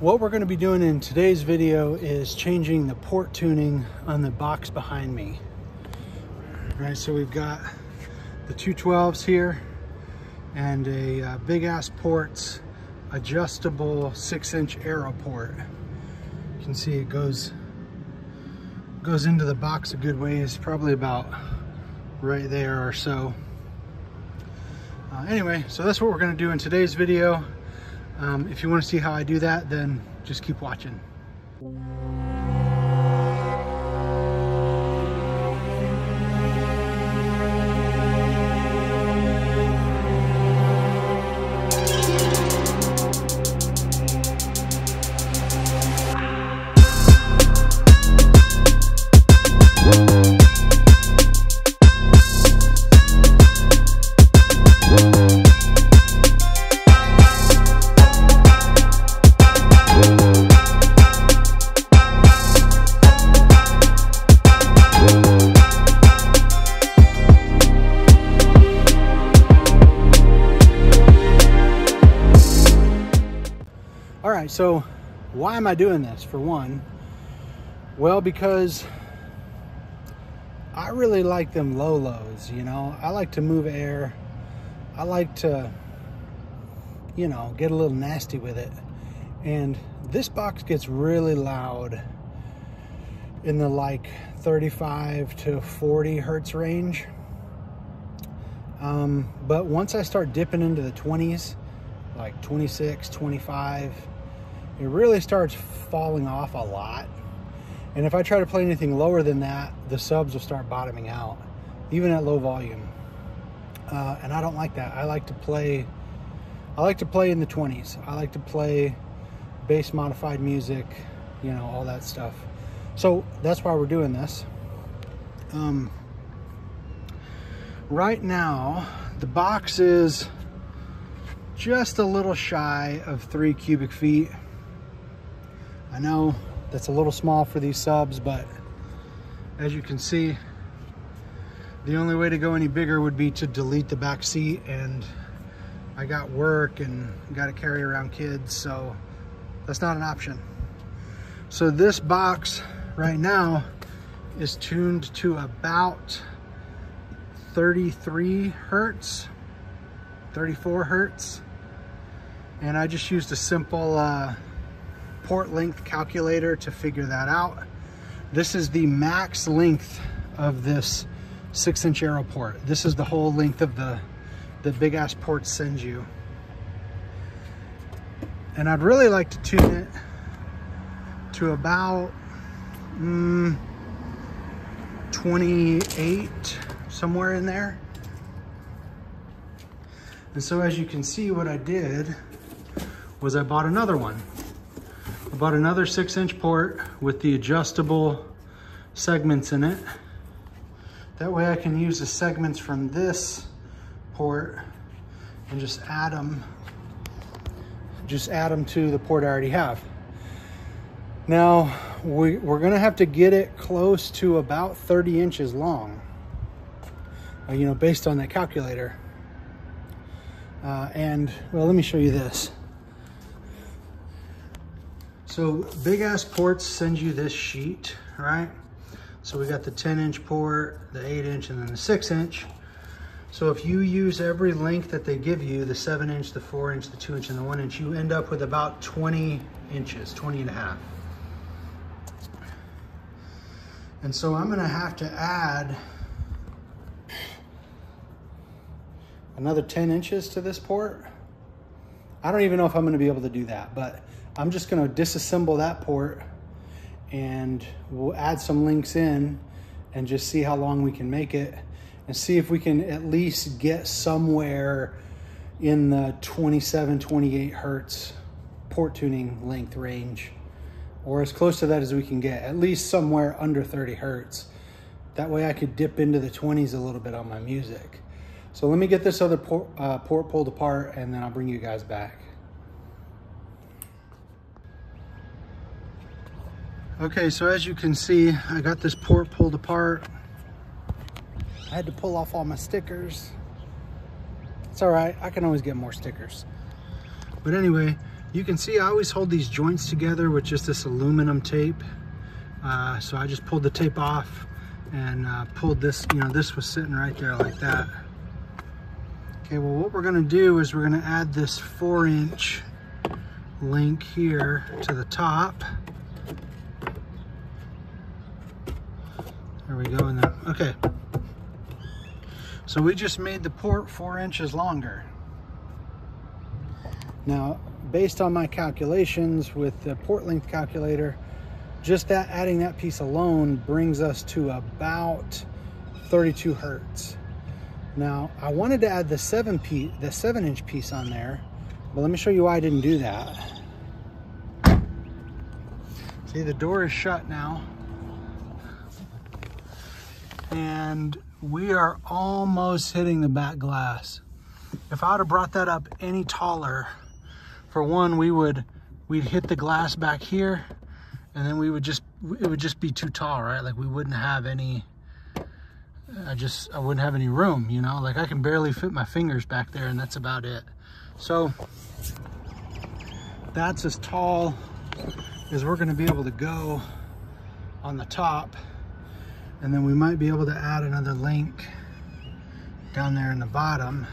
What we're going to be doing in today's video is changing the port tuning on the box behind me. All right, so we've got the 212s here and a uh, big ass ports adjustable six inch aero port. You can see it goes goes into the box a good ways, probably about right there or so. Uh, anyway, so that's what we're gonna do in today's video. Um, if you wanna see how I do that, then just keep watching. So why am I doing this? For one, well, because I really like them low lows, you know. I like to move air. I like to, you know, get a little nasty with it. And this box gets really loud in the like 35 to 40 hertz range. Um, but once I start dipping into the 20s, like 26, 25, it really starts falling off a lot. And if I try to play anything lower than that, the subs will start bottoming out, even at low volume. Uh, and I don't like that. I like to play, I like to play in the 20s. I like to play bass modified music, you know, all that stuff. So that's why we're doing this. Um, right now, the box is just a little shy of three cubic feet. I know that's a little small for these subs, but as you can see, the only way to go any bigger would be to delete the back seat and I got work and got to carry around kids, so that's not an option. So this box right now is tuned to about 33 hertz, 34 hertz and I just used a simple uh, port length calculator to figure that out. This is the max length of this six inch aero port. This is the whole length of the, the big ass port sends you. And I'd really like to tune it to about mm, 28, somewhere in there. And so as you can see, what I did was I bought another one. I bought another six inch port with the adjustable segments in it. That way I can use the segments from this port and just add them, just add them to the port I already have. Now, we, we're gonna have to get it close to about 30 inches long, uh, you know, based on that calculator. Uh, and, well, let me show you this. So big ass ports send you this sheet, right? So we got the 10 inch port, the 8 inch, and then the 6 inch. So if you use every length that they give you, the 7 inch, the 4 inch, the 2 inch, and the 1 inch, you end up with about 20 inches, 20 and a half. And so I'm gonna have to add another 10 inches to this port. I don't even know if I'm gonna be able to do that, but I'm just gonna disassemble that port and we'll add some links in and just see how long we can make it and see if we can at least get somewhere in the 27, 28 hertz port tuning length range or as close to that as we can get, at least somewhere under 30 hertz. That way I could dip into the 20s a little bit on my music. So let me get this other port, uh, port pulled apart and then I'll bring you guys back. Okay, so as you can see, I got this port pulled apart. I had to pull off all my stickers. It's all right, I can always get more stickers. But anyway, You can see I always hold these joints together with just this aluminum tape. Uh, so I just pulled the tape off and uh, pulled this, you know, this was sitting right there like that. Okay, well what we're gonna do is we're gonna add this four inch link here to the top. There we go, and then, okay. So we just made the port four inches longer. Now, based on my calculations with the port length calculator, just that adding that piece alone brings us to about 32 hertz. Now, I wanted to add the seven piece, the seven inch piece on there, but let me show you why I didn't do that. See, the door is shut now. And we are almost hitting the back glass. If I would have brought that up any taller, for one, we would, we'd hit the glass back here and then we would just, it would just be too tall, right? Like we wouldn't have any, I just, I wouldn't have any room, you know? Like I can barely fit my fingers back there and that's about it. So that's as tall as we're gonna be able to go on the top. And then we might be able to add another link down there in the bottom.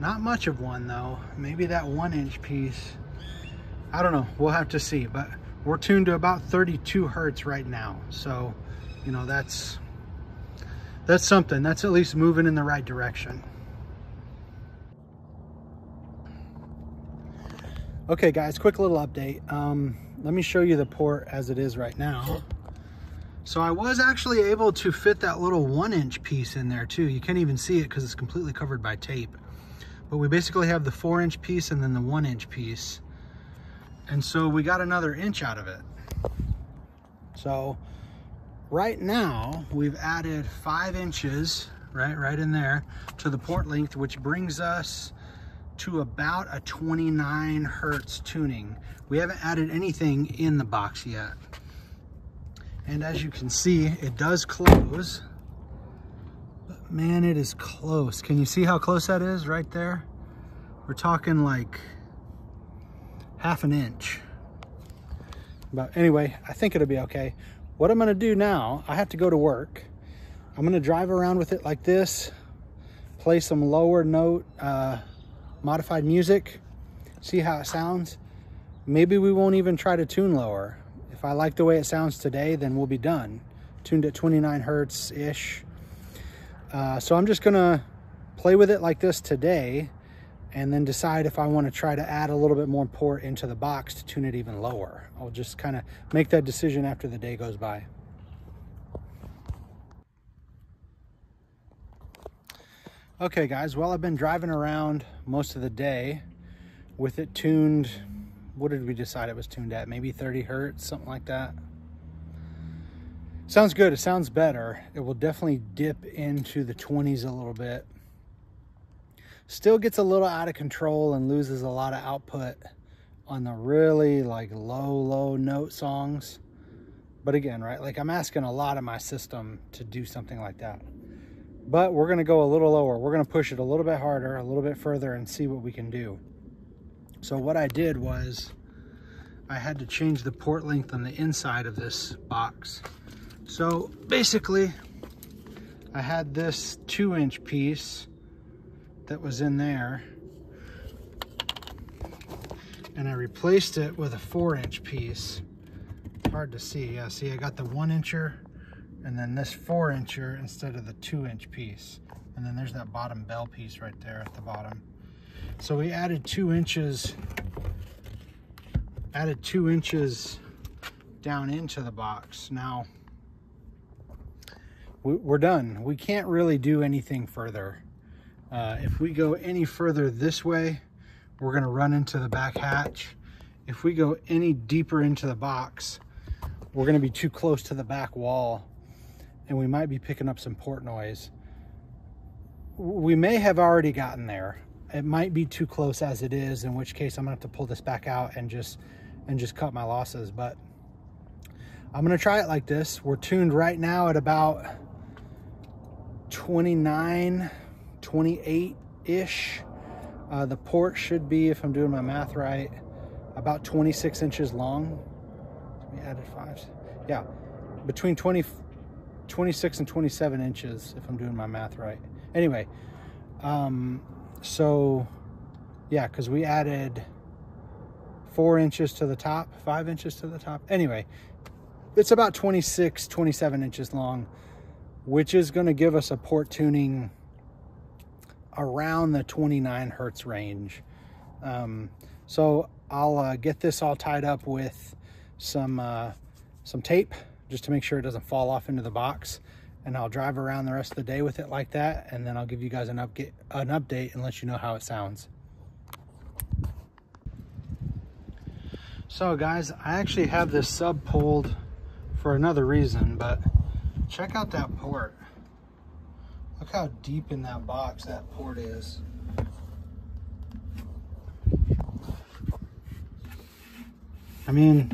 Not much of one though. Maybe that one inch piece. I don't know, we'll have to see. But we're tuned to about 32 Hertz right now. So, you know, that's, that's something. That's at least moving in the right direction. Okay guys, quick little update. Um, let me show you the port as it is right now. So I was actually able to fit that little one inch piece in there too. You can't even see it because it's completely covered by tape. But we basically have the four inch piece and then the one inch piece. And so we got another inch out of it. So right now we've added five inches, right, right in there to the port length, which brings us to about a 29 Hertz tuning. We haven't added anything in the box yet. And as you can see, it does close. But man, it is close. Can you see how close that is right there? We're talking like half an inch. But anyway, I think it'll be okay. What I'm gonna do now, I have to go to work. I'm gonna drive around with it like this, play some lower note uh, modified music, see how it sounds. Maybe we won't even try to tune lower. If I like the way it sounds today, then we'll be done. Tuned at 29 Hertz-ish. Uh, so I'm just gonna play with it like this today and then decide if I wanna try to add a little bit more port into the box to tune it even lower. I'll just kind of make that decision after the day goes by. Okay guys, well I've been driving around most of the day with it tuned what did we decide it was tuned at? Maybe 30 hertz, something like that. Sounds good. It sounds better. It will definitely dip into the 20s a little bit. Still gets a little out of control and loses a lot of output on the really like low, low note songs. But again, right, like I'm asking a lot of my system to do something like that. But we're gonna go a little lower. We're gonna push it a little bit harder, a little bit further and see what we can do. So what I did was I had to change the port length on the inside of this box. So basically I had this two inch piece that was in there and I replaced it with a four inch piece. Hard to see, yeah, see I got the one incher and then this four incher instead of the two inch piece. And then there's that bottom bell piece right there at the bottom. So we added two inches, added two inches down into the box. Now, we're done. We can't really do anything further. Uh, if we go any further this way, we're gonna run into the back hatch. If we go any deeper into the box, we're gonna be too close to the back wall and we might be picking up some port noise. We may have already gotten there it might be too close as it is, in which case I'm gonna have to pull this back out and just and just cut my losses. But I'm gonna try it like this. We're tuned right now at about 29, 28-ish. Uh, the port should be, if I'm doing my math right, about 26 inches long. We added five. Yeah, between 20, 26 and 27 inches, if I'm doing my math right. Anyway, um, so yeah, because we added four inches to the top, five inches to the top. Anyway, it's about 26, 27 inches long, which is going to give us a port tuning around the 29 hertz range. Um, so I'll uh, get this all tied up with some uh, some tape just to make sure it doesn't fall off into the box. And I'll drive around the rest of the day with it like that. And then I'll give you guys an, update, an update and let you know how it sounds. So guys, I actually have this sub pulled for another reason, but check out that port. Look how deep in that box that port is. I mean,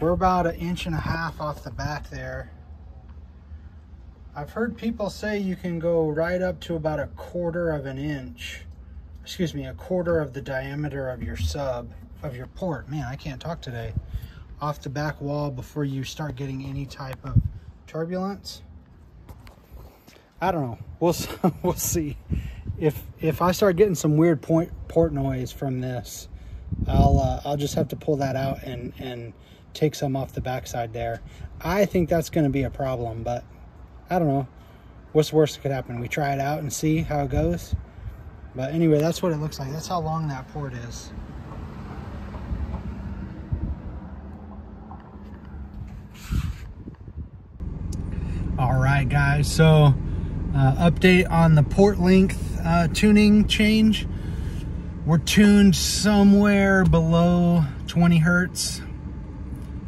we're about an inch and a half off the back there. I've heard people say you can go right up to about a quarter of an inch. Excuse me, a quarter of the diameter of your sub, of your port. Man, I can't talk today. Off the back wall before you start getting any type of turbulence. I don't know. We'll we'll see. If if I start getting some weird point port noise from this, I'll uh, I'll just have to pull that out and and take some off the backside there. I think that's going to be a problem, but I don't know. What's the worst that could happen? We try it out and see how it goes. But anyway, that's what it looks like. That's how long that port is. All right, guys. So uh, update on the port length uh, tuning change. We're tuned somewhere below 20 hertz.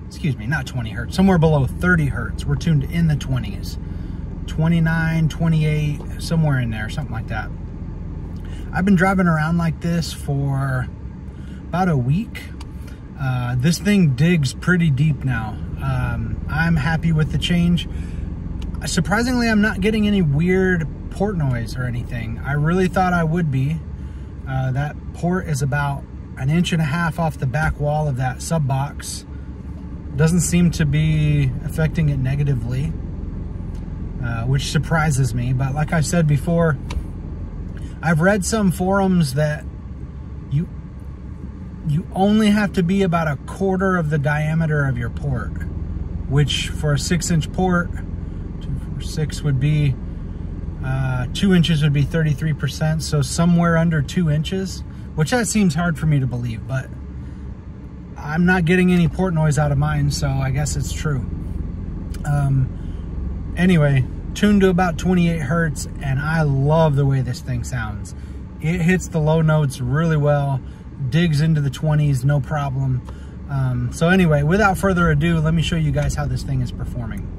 Excuse me, not 20 hertz, somewhere below 30 hertz. We're tuned in the 20s. 29, 28, somewhere in there, something like that. I've been driving around like this for about a week. Uh, this thing digs pretty deep now. Um, I'm happy with the change surprisingly, I'm not getting any weird port noise or anything. I really thought I would be. Uh, that port is about an inch and a half off the back wall of that sub box. Doesn't seem to be affecting it negatively, uh, which surprises me. But like I said before, I've read some forums that you you only have to be about a quarter of the diameter of your port, which for a six inch port, six would be, uh, two inches would be 33%. So somewhere under two inches, which that seems hard for me to believe, but I'm not getting any port noise out of mine. So I guess it's true. Um, anyway, tuned to about 28 Hertz and I love the way this thing sounds. It hits the low notes really well, digs into the 20s, no problem. Um, so anyway, without further ado, let me show you guys how this thing is performing.